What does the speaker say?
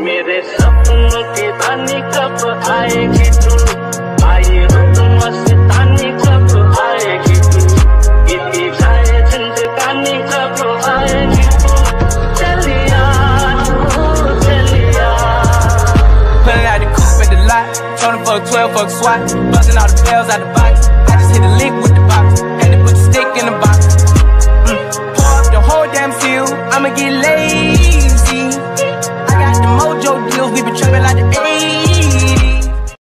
मेरे सपनों की रानी कब आएगी तू आई रुक मस्तानी कब आएगी तू इतनी जाए झंझकानी कब आएगी तू चलिया तू चलिया Pulling out the coupe at the lot, trying to fuck 12 fuck swat, busting all the bells out the box. I just hit the lick with the box, Had to put the stick in the box. Mm. Pour up the whole damn seal. I'ma get laid.